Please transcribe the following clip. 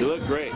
You look great.